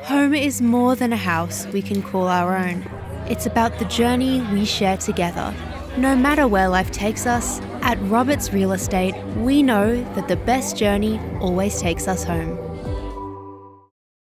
Home is more than a house we can call our own. It's about the journey we share together. No matter where life takes us, at Roberts Real Estate, we know that the best journey always takes us home.